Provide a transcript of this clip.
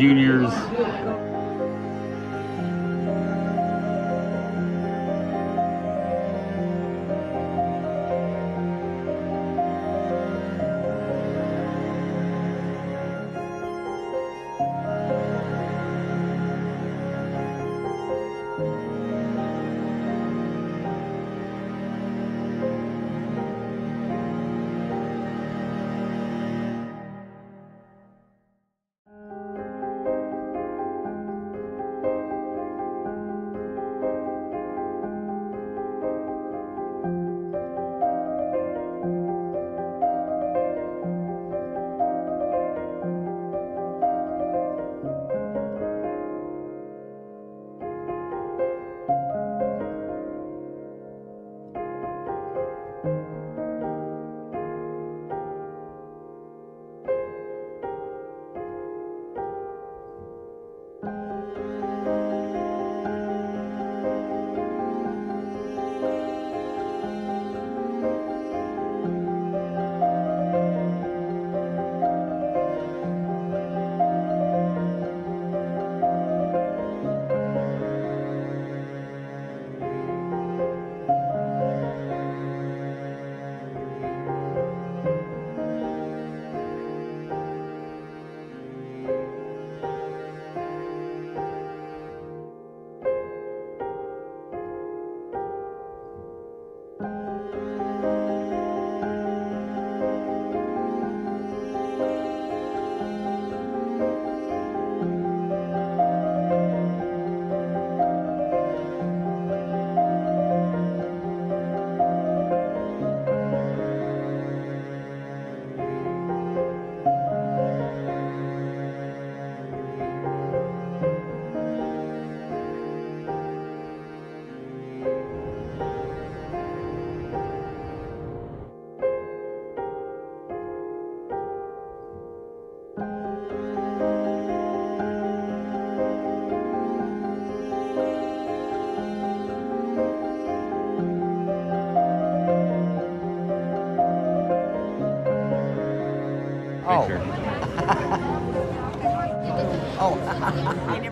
juniors. Picture. Oh.